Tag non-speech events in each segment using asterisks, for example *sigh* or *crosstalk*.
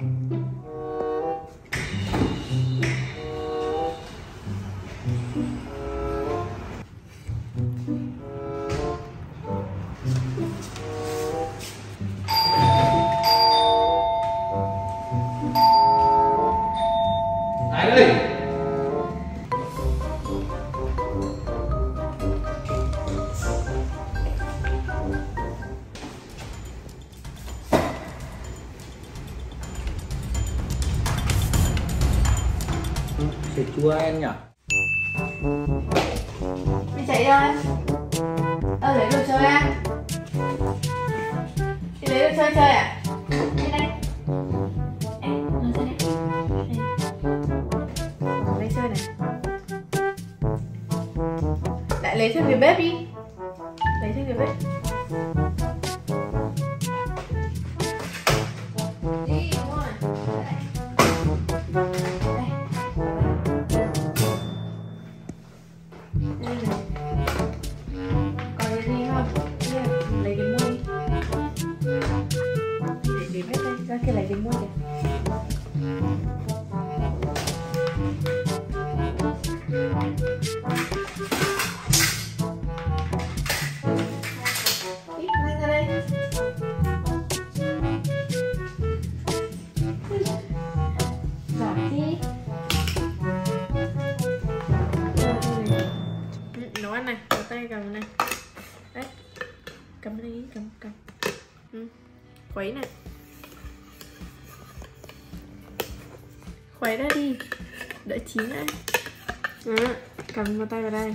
Bye. Chua em nhỉ? Đi chạy đâu em? Ơ lấy đồ chơi à? Đi lấy đồ chơi chơi à? Đi đây Em, ngồi chơi đây Đây. Lấy chơi này Lại lấy chơi về bếp đi Lấy chơi về bếp khuấy ra đi. Đợi chín đã. Đó. cầm vào tay vào đây.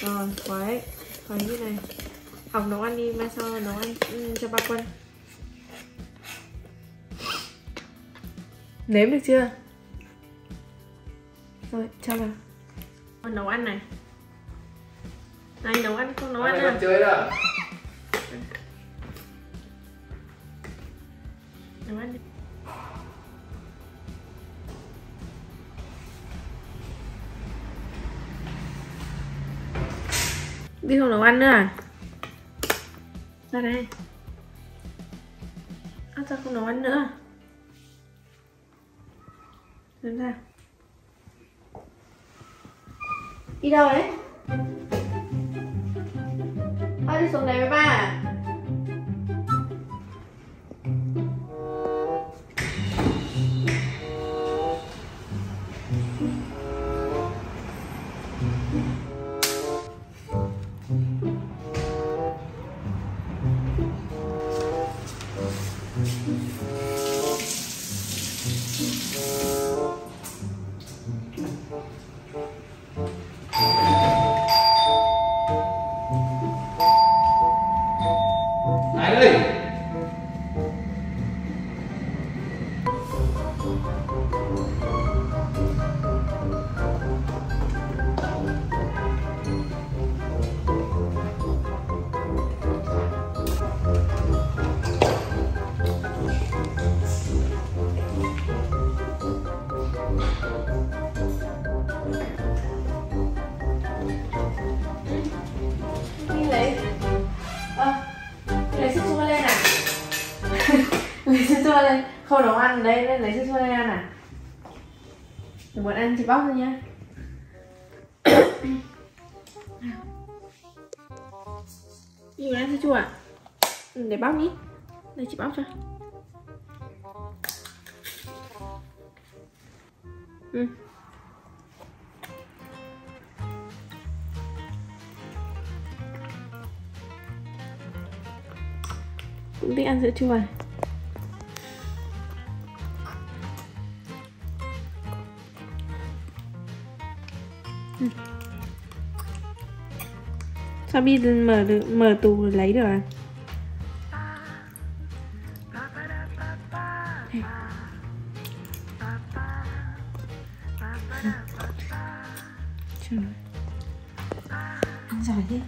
Rồi khuấy khuấy như này. Học nấu ăn đi mai sau nấu ăn ừ, cho ba quân. Nếm được chưa? Rồi cho vào. Nấu ăn này. Này nấu ăn không nấu ăn à chơi đó nấu ăn đi đi không nấu ăn nữa à? Ra đây. À, sao không nấu ăn nữa. Đứng ra. Đi đâu đấy? À, đi xuống này với ba à? Lấy đây? Không nấu ăn đây nên lấy sữa chua lên ăn à đừng muốn ăn thì bóc thôi nhá. *coughs* Chị muốn ăn sữa chua à? Ừ, để bóc nhé đây chị bóc cho. Ừ. Cũng thích ăn sữa chua à? Sao bi mở được mở tù lấy được à Trời ơi. Ăn giỏi thế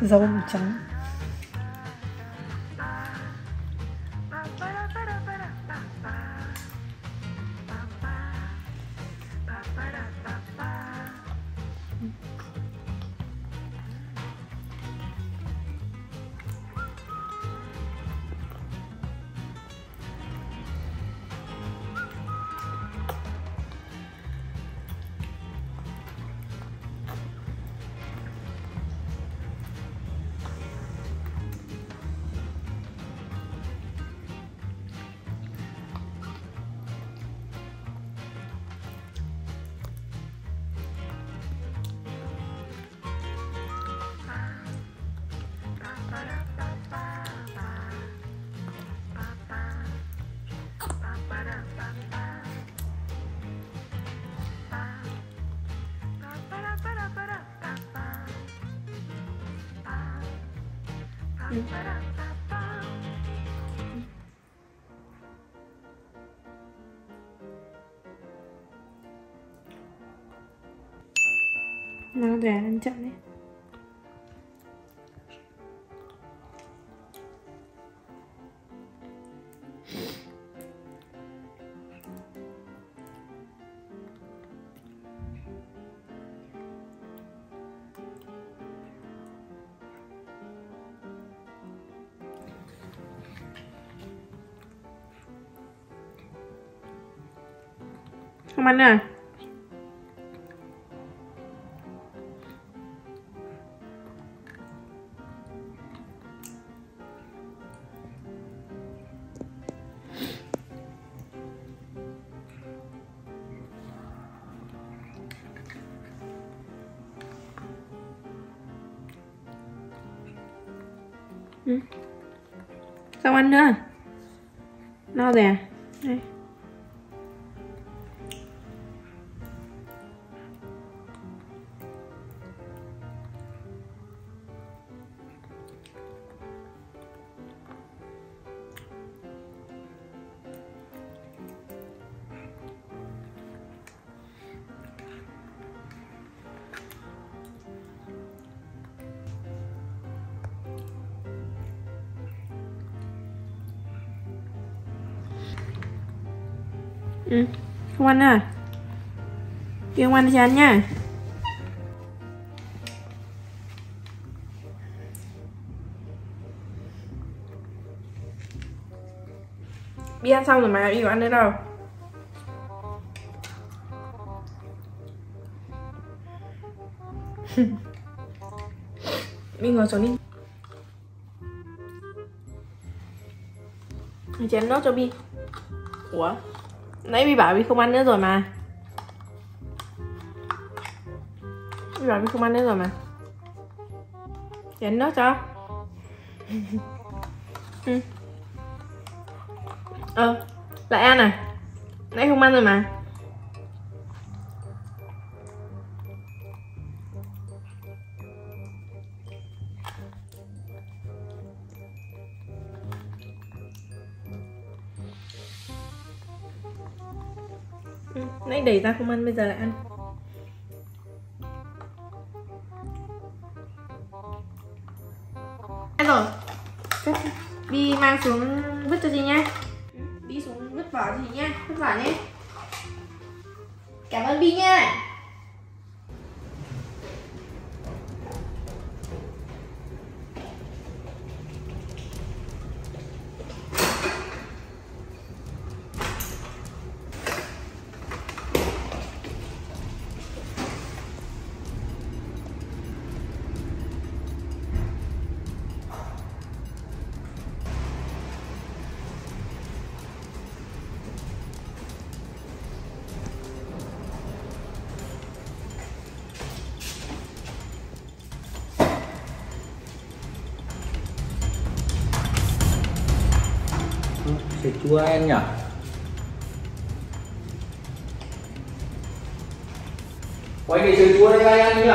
Dấu màu. Nó để ăn chậm không nữa à? Ừ. Không ăn nữa No rồi à? Ừ. Không ăn à? Kêu ăn thì ăn nha. Bi ăn xong rồi mà Bi có ăn nữa đâu. *laughs* Bi ngồi xuống đi. Chén nốt cho Bi. Ủa? Nãy vi bảo vi không ăn nữa rồi mà. Vi bảo vi không ăn nữa rồi mà. Chén nốt cho. *laughs* Ừ. Ờ Lại ăn à? Nãy không ăn rồi mà. Ừ. *laughs* Nãy đẩy ra không ăn, bây giờ lại ăn. Ăn rồi. Cất Bi mang xuống vứt cho chị nha Bi xuống vứt vỏ gì chị nha Vứt vỏ nhé. Cảm ơn Bi nha Sữa chua em nhỉ? Quay cái sữa chua đây ăn nhỉ?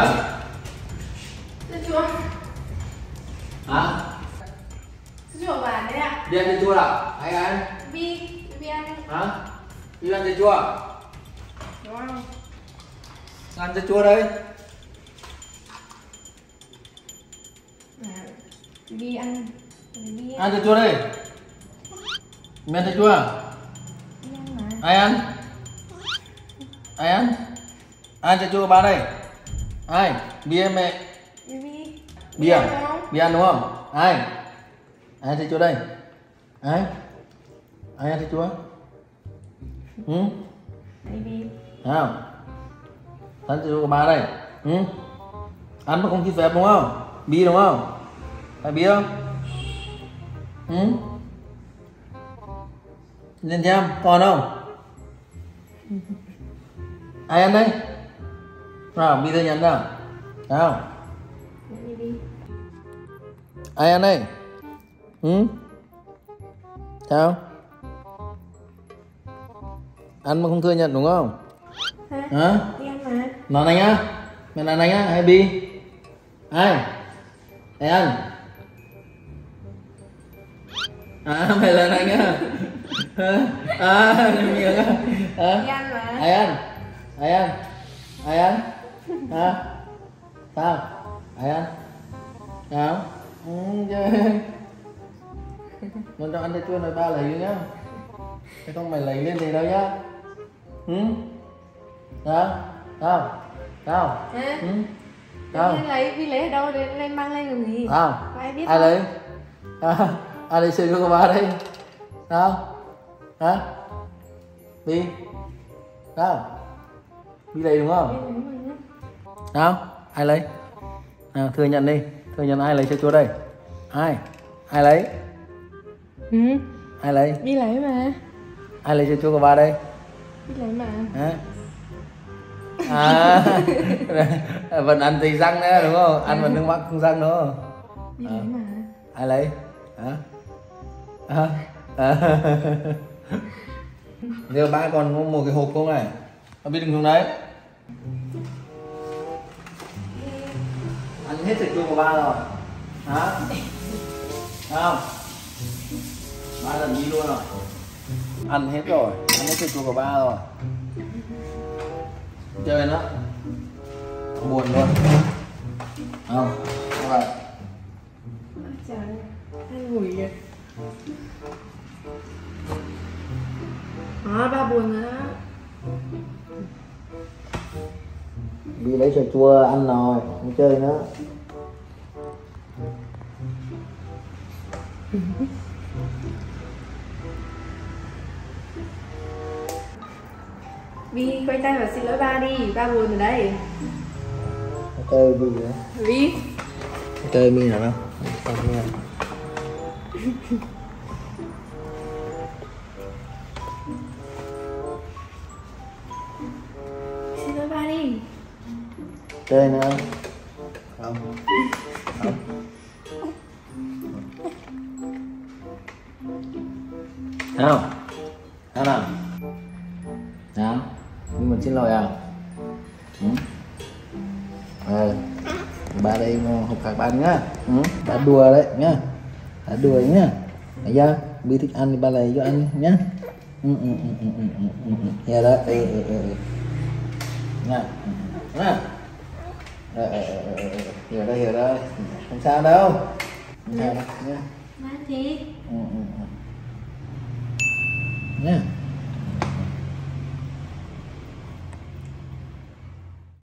Sữa chua Hả? Sữa chua bản đấy à Đi ăn sữa chua nào? Ai ăn? Bi Bi ăn Hả? Đi ăn sữa chua? Đúng không? Ăn sữa chua đây Bi ăn Bi ăn cà chua đây men thấy chưa? Ăn? Ai ăn? Ai ăn ai cà chua ba đây? Ai? Bia mẹ. Bia. Bia ăn đúng không? Ai? Ai cà chua đây? Ai? Ai ăn cà chua? Ừ? Bi Bi ăn chua của ba đây. Ừ? Ăn mà không xin phép đúng không? Bia đúng không? Phải bia không? Ừ? Lên xem còn không? Ai ăn đây? Nào bi thư nhắn nào. Nào. Ai ăn đây? Ừ? Sao? Ăn mà không thừa nhận đúng không? Hả? hả? Bi ăn mà. Nói anh á. Mày là anh á hay bi? Ai? Ai ăn. À mày là anh á. Hả? À miệng mà. Ai ăn? Ai ăn? Ai ăn? Hả? Sao? Ai ăn? Sao ừ, mình cho ăn cái chua này ba lấy nhá. Thế không mày lấy lên thì đâu nhá. Ừ? Sao sao Hả? ừ? Sao lấy Bi lấy ở đâu? Để lên mang lên làm gì? Có ai biết ai không? lấy? À, ai lấy sữa của ba đây? Sao hả? Đi sao đi lấy đúng không? Sao ai lấy? Nào thừa nhận đi. Thừa nhận ai lấy sữa chua đây? Ai? Ai lấy? Ừ. Ai lấy? Bi lấy mà. Ai lấy sữa chua của ba đây? Bi lấy mà. Hả? à *laughs* vẫn ăn thì răng nữa đúng không? Ăn vẫn nước mắt không răng đúng không Bi À. lấy mà. Ai lấy? Hả? À? à. *laughs* *laughs* *laughs* giờ ba còn có một cái hộp không này? Nó biết đừng xuống đấy. Ăn hết thịt chua của ba rồi. Hả? Không? Ba lần đi luôn rồi. Ăn hết rồi, ăn hết thịt chua của ba rồi. Chơi nó. Buồn luôn. Không không? Vậy Ôi trời Ăn ngủi kìa. Đó, ba buồn rồi đó. Đi lấy sữa chua ăn rồi không chơi nữa. *laughs* Vi quay tay và xin lỗi ba đi, ba buồn rồi đấy. Chơi gì nữa Vi chơi mi nào đâu Không nghe. xin *laughs* chơi nữa. Không. Không. Nào. Nào nào. Nào. Nhưng mình xin lỗi à? Ừ? ờ. Ba đây mà học các bạn nhá. Ừ? ba đùa đấy nhá. Ba đùa nhá. Thấy chưa? Bi thích ăn thì ba lấy cho ăn nhá. Ừ, ừ, ừ, ừ, ừ, ừ, ừ, ừ. ừ đó. Ừ, ừ, ừ, ừ nha nha ờ, ờ, ờ, hiểu đây hiểu đây. Không sao đâu. Không sao đâu nhá ba thì. Ừ, ừ, ừ. nhá